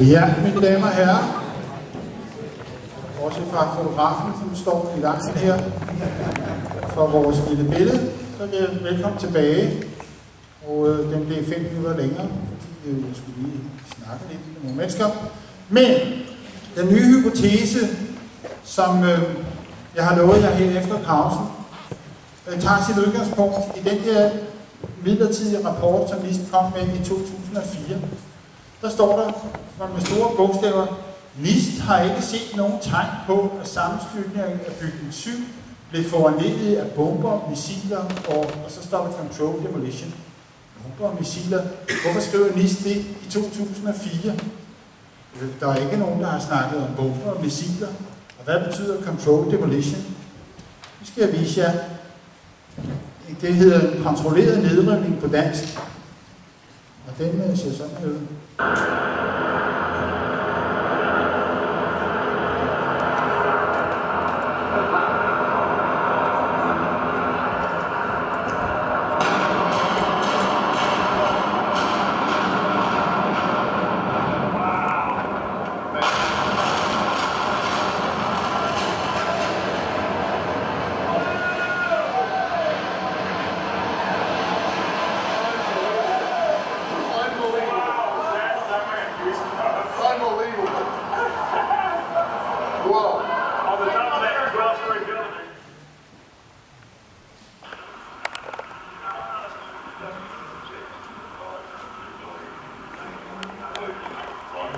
Ja, mine damer og herrer, også fra fotografen, som står i langt her for vores lille billede, så vil jeg velkommen tilbage. Og øh, den blev fem minutter længere, fordi øh, jeg skulle lige snakke lidt med nogle mennesker. Men den nye hypotese, som øh, jeg har lovet jer her efter pausen, øh, tager sit udgangspunkt i den der midlertidige rapport, som vi kom med i 2004. Der står der med store bogstaver, NIST har ikke set nogen tegn på, at sammenstyrkningen af bygning 7 blev foranledet af bomber, missiler og, og så står der control demolition. Bomber og missiler. Hvorfor skriver NIST det i 2004? Øh, der er ikke nogen, der har snakket om bomber og missiler. Og hvad betyder control demolition? Nu skal jeg vise jer. Det hedder kontrolleret nedrivning på dansk. Og den øh, ser sådan ud larmer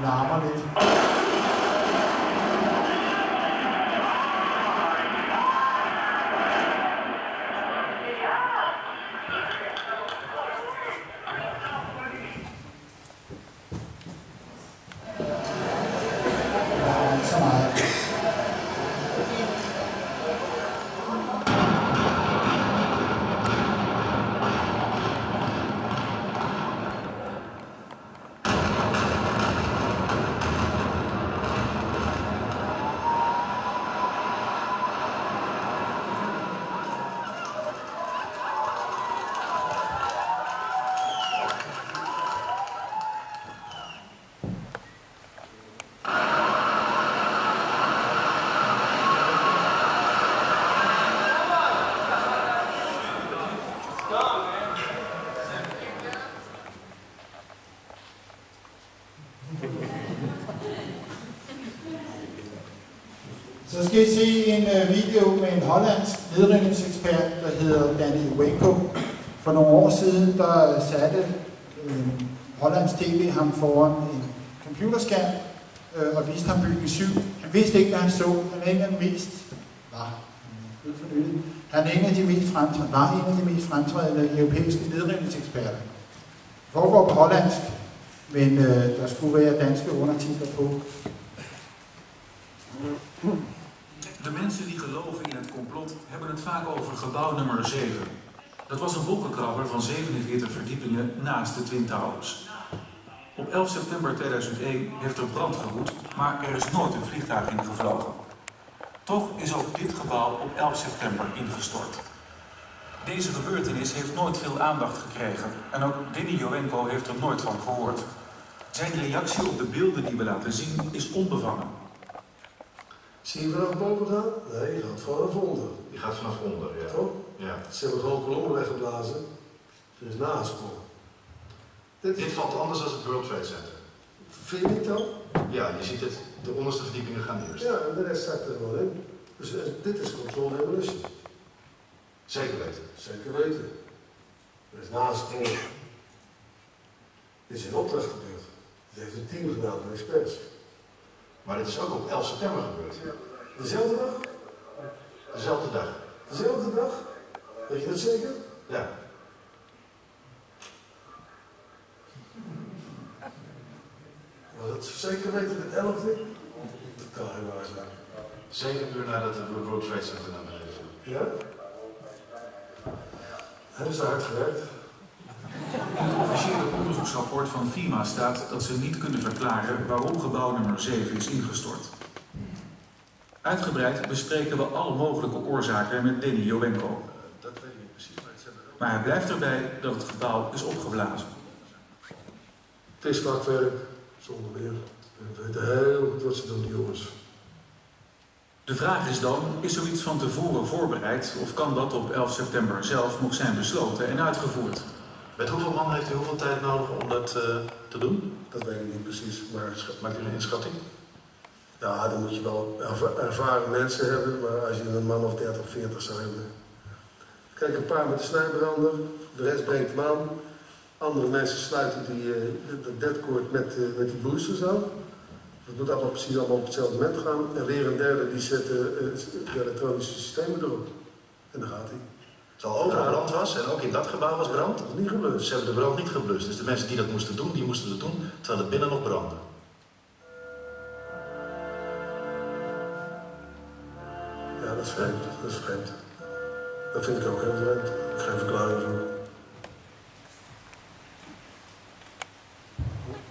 lidt. Der er ikke så meget. Så skal I se en øh, video med en hollandsk nedrivningsekspert, der hedder Danny Wenko. For nogle år siden, der øh, satte øh, Hollands TV ham foran en computerskærm øh, og viste ham bygning 7. Han vidste ikke, hvad han så. Han er en af de mest, var. Øh, han er en af de mest fremtrædende, var en af de mest fremtrædende europæiske nedrivningseksperter. Det foregår på hollandsk, men øh, der skulle være danske undertitler på. De mensen die geloven in het complot hebben het vaak over gebouw nummer 7. Dat was een wolkenkrabber van 47 verdiepingen naast de Twin Towers. Op 11 september 2001 heeft er brand gewoed, maar er is nooit een vliegtuig in gevlogen. Toch is ook dit gebouw op 11 september ingestort. Deze gebeurtenis heeft nooit veel aandacht gekregen en ook Denny Jowenko heeft er nooit van gehoord. Zijn reactie op de beelden die we laten zien is onbevangen. Zie je vanaf boven gaan? Nee, je gaat vanaf onder. Die gaat vanaf onder, ja. Toch? ja. Ze hebben gewoon kolommen weggeblazen. Er is nagesprongen. Dit Dit valt anders dan het World Trade Center. vind je niet dan? Ja, je ziet het, de onderste verdiepingen gaan eerst. Ja, en de rest zakt er gewoon in. Dus eh, dit is control demolition. Zeker weten. Zeker weten. Er is nagesprongen. Dit is in opdracht gebeurd. Dit heeft een team gedaan van experts. Maar dit is ook op 11 september gebeurd. Dezelfde dag? Dezelfde dag. Dezelfde dag? Weet je dat zeker? Ja. Maar dat zeker weten de 11e? Dat kan geen waar zijn. Zeven uur nadat de World Trade Center naar beneden viel. Ja? Hebben ze hard gewerkt? In het officiële onderzoeksrapport van FIMA staat dat ze niet kunnen verklaren waarom gebouw nummer 7 is ingestort. Uitgebreid bespreken we alle mogelijke oorzaken met Denny Jowenko. Dat weet ik niet precies, maar het zijn er. Maar hij blijft erbij dat het gebouw is opgeblazen. Het is vakwerk, zonder meer. We weten heel goed wat ze doen, die jongens. De vraag is dan, is zoiets van tevoren voorbereid of kan dat op 11 september zelf nog zijn besloten en uitgevoerd? Met hoeveel man heeft u hoeveel tijd nodig om dat eh, te doen? Dat weet ik niet precies, maar Maakt u een inschatting? Ja, dan moet je wel erva- ervaren mensen hebben, maar als je een man of 30, 40 zou hebben. Kijk, een paar met de snijbrander, de rest brengt hem aan. Andere mensen sluiten die, eh, de deadcord met, eh, met die boosters aan. Dat moet allemaal precies allemaal op hetzelfde moment gaan. En weer een derde die zet eh, de elektronische systemen erop. En dan gaat hij. Terwijl overal brand was en ook in dat gebouw was brand. Dat is niet gebeurd. Ze hebben de brand niet geblust. Dus de mensen die dat moesten doen, die moesten het doen terwijl het binnen nog brandde. Ik ook heel vreemd. Ik heb geen verklaring voor.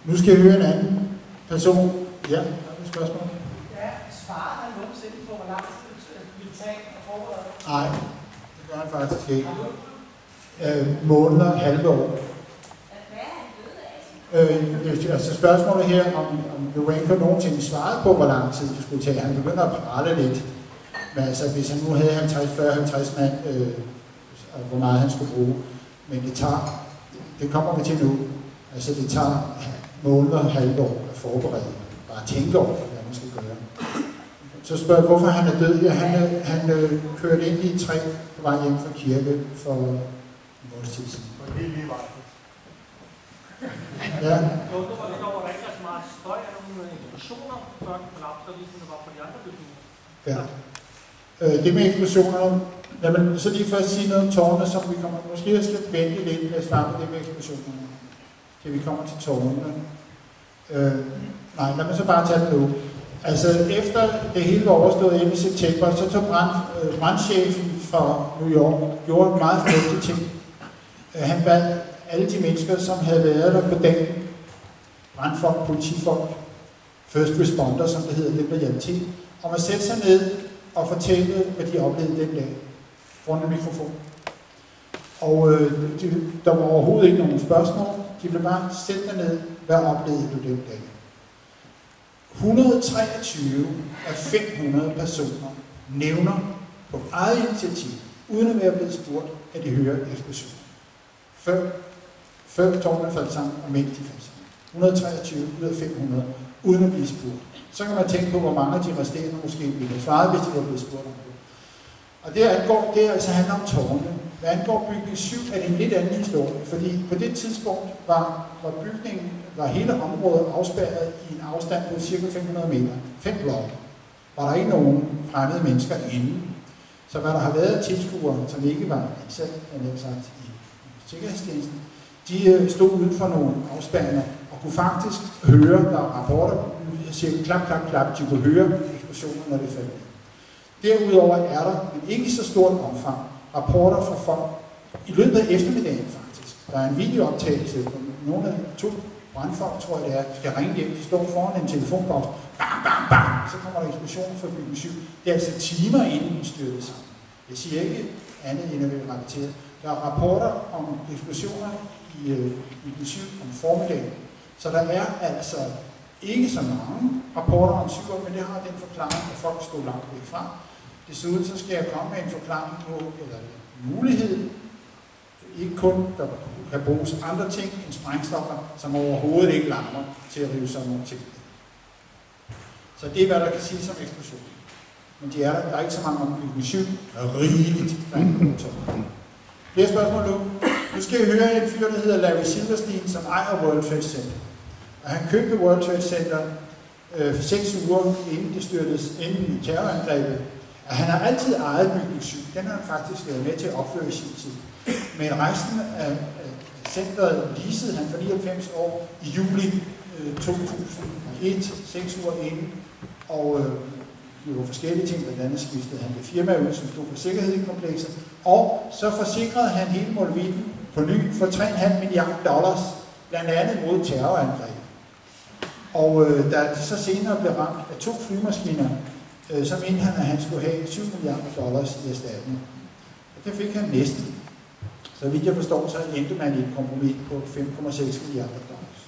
Nu skal jeg høre en anden person. Ja, har du et spørgsmål? Ja, svarer han nogensinde på, hvor lang tid det vil tage at forberede? Nej, det gør han faktisk ikke. Øh, måneder, halve år. Øh, det- altså spørgsmålet her, om, om Luenko nogensinde svarede på, hvor lang tid det skulle tage. Han begynder at prale lidt. Men altså, hvis han nu havde 50, 40, 50 mand, øh, hvor meget han skulle bruge. Men det tager, det kommer vi til nu. Altså, det tager måneder, halve år at forberede. Bare tænke over, hvad man skal gøre. Så spørger jeg, hvorfor han er død. Ja, han, øh, han øh, kørte ind i et træ på vej hjem fra kirke for en måneds tid siden. Ja, kollapser, ligesom det var på de andre bygninger? ja. Øh, det med eksplosionerne, mig så lige først sige noget om tårne, som vi kommer, måske jeg skal vente lidt med at starte det med eksplosionerne, til vi kommer til tårnene. Øh, nej, lad mig så bare tage det nu. Altså, efter det hele var overstået 11. september, så tog brand, øh, brandchefen fra New York, gjorde en meget fornuftig ting. Øh, han bad alle de mennesker, som havde været der på dagen, brandfolk, politifolk, first responder, som det hedder, dem der hjalp til, om at sætte sig ned og fortælle, hvad de oplevede den dag, rundt en mikrofon. Og øh, de, der var overhovedet ikke nogen spørgsmål. De blev bare sætte ned, hvad oplevede du den dag? 123 af 500 personer nævner på eget initiativ, uden at være blevet spurgt, at de hører eksplosioner. Før, før tårnet faldt sammen, og mænd de faldt sammen. 123 ud af 500, uden at blive spurgt. Så kan man tænke på, hvor mange af de resterende måske ville have svaret, hvis de var blevet spurgt om det. Og det, angår, det altså handler om tårne. Hvad angår bygning 7, er det en lidt anden historie, fordi på det tidspunkt var, var bygningen, var hele området afspærret i en afstand på cirka 500 meter. Fem blokke. Var der ikke nogen fremmede mennesker inde. Så hvad der har været af tilskuere, som ikke var ansat, sagt, i sikkerhedstjenesten, de øh, stod uden for nogle afspærringer kunne faktisk høre, der var rapporter, jeg siger klap, klap, klap, de kunne høre eksplosioner, når det faldt. Derudover er der, men ikke i så stort omfang, rapporter fra folk i løbet af eftermiddagen faktisk. Der er en videooptagelse, hvor nogle af to brandfolk, tror jeg det er, skal ringe hjem, de står foran en telefonboks, bam, bam, bam, så kommer der eksplosioner fra bygning 7. Det er altså timer inden den styrtede sammen. Jeg siger ikke andet end at være rapporteret. Der er rapporter om eksplosioner i øh, bygning 7 om formiddagen. Så der er altså ikke så mange rapporter om psykoer, men det har den forklaring, at folk stod langt væk fra. Desuden så skal jeg komme med en forklaring på, eller en mulighed, ikke kun der kan bruges andre ting end sprængstoffer, som overhovedet ikke larmer til at rive sådan nogle ting. Så det er, hvad der kan siges om eksplosion. Men de er der, der er ikke så mange om bygning 7. Der er rigeligt. Der er en. Flere spørgsmål nu? Nu skal I høre en fyr, der hedder Larry Silverstein, som ejer World Trade Center. Og han købte World Trade Center øh, for seks uger, inden det styrtes, inden terrorangrebet. Og han har altid ejet bygning 7. Den har han faktisk været med til at opføre i sin tid. Men resten af, centret leasede han for 99 år i juli øh, 2001, seks uger inden. Og øh, det var forskellige ting, blandt andet skiftede han det firma ud, som stod for sikkerhed i komplekset. Og så forsikrede han hele Molvitten på ny for 3,5 milliarder dollars, blandt andet mod terrorangreb. Og øh, da de så senere blev ramt af to flymaskiner, øh, så mente han, at han skulle have 7 milliarder dollars i erstatning. Og det fik han næsten. Så vidt jeg forstår, så endte man i et kompromis på 5,6 milliarder dollars.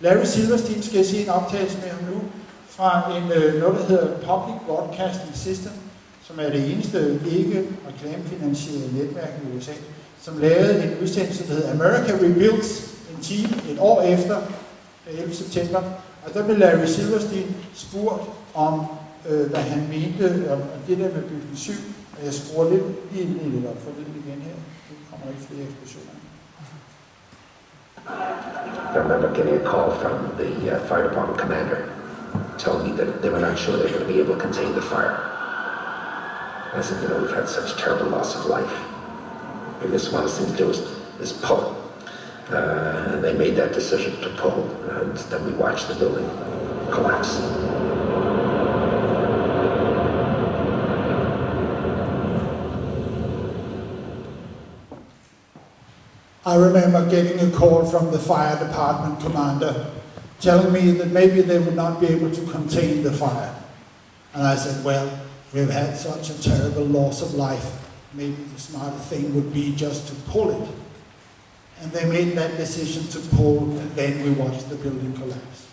Larry Silverstein skal jeg se en optagelse med ham nu, fra en, øh, noget, der hedder Public Broadcasting System, som er det eneste ikke reklamefinansierede netværk i USA, som lavede en udsendelse, der hedder America Rebuilds, en time et år efter øh, 11. september. Og der blev Larry Silverstein spurgt om, øh, hvad han mente om det der med bygning 7. Og jeg skruer lidt, lige, lige lidt op for det igen her. Nu kommer ikke flere eksplosioner. I remember getting a call from the uh, fire department commander telling me that they were not sure they were going to be able to contain the fire. I said, you know, we've had such terrible loss of life. And this one thing to do is, is pull. Uh, and they made that decision to pull, and then we watched the building collapse. I remember getting a call from the fire department commander telling me that maybe they would not be able to contain the fire. And I said, well, we've had such a terrible loss of life. Maybe the smarter thing would be just to pull it. And they made that decision to pull, and then we watched the building collapse.